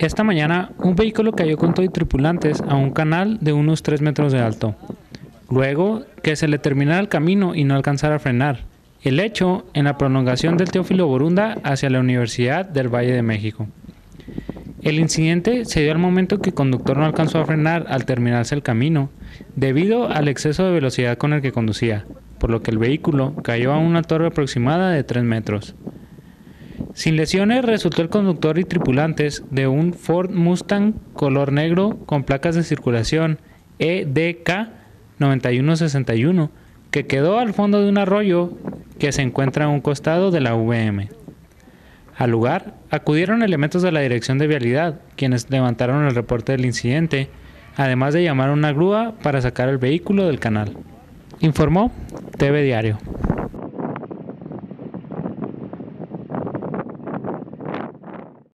Esta mañana, un vehículo cayó con todo y tripulantes a un canal de unos 3 metros de alto. Luego, que se le terminara el camino y no alcanzara a frenar. El hecho en la prolongación del Teófilo Borunda hacia la Universidad del Valle de México. El incidente se dio al momento que el conductor no alcanzó a frenar al terminarse el camino, debido al exceso de velocidad con el que conducía, por lo que el vehículo cayó a una torre aproximada de 3 metros. Sin lesiones resultó el conductor y tripulantes de un Ford Mustang color negro con placas de circulación EDK 9161 que quedó al fondo de un arroyo que se encuentra a un costado de la VM. Al lugar acudieron elementos de la Dirección de Vialidad, quienes levantaron el reporte del incidente, además de llamar a una grúa para sacar el vehículo del canal. Informó TV Diario.